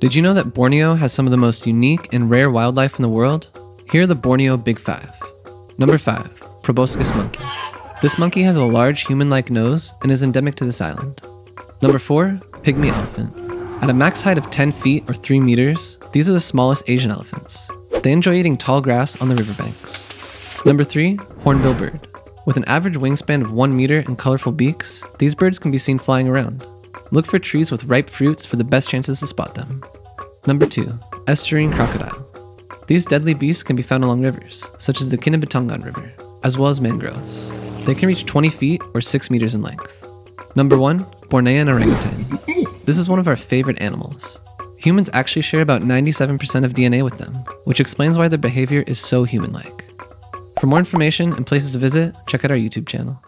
Did you know that Borneo has some of the most unique and rare wildlife in the world? Here are the Borneo Big Five. Number 5. Proboscis monkey. This monkey has a large human like nose and is endemic to this island. Number 4. Pygmy elephant. At a max height of 10 feet or 3 meters, these are the smallest Asian elephants. They enjoy eating tall grass on the riverbanks. Number 3. Hornbill bird. With an average wingspan of 1 meter and colorful beaks, these birds can be seen flying around. Look for trees with ripe fruits for the best chances to spot them. Number 2. Estuarine crocodile. These deadly beasts can be found along rivers, such as the Kinabatangan River, as well as mangroves. They can reach 20 feet or 6 meters in length. Number 1. Bornean orangutan. This is one of our favorite animals. Humans actually share about 97% of DNA with them, which explains why their behavior is so human like. For more information and places to visit, check out our YouTube channel.